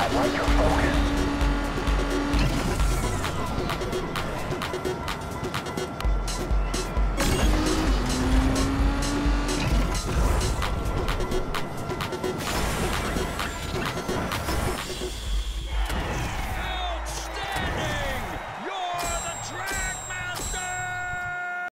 I like your focus.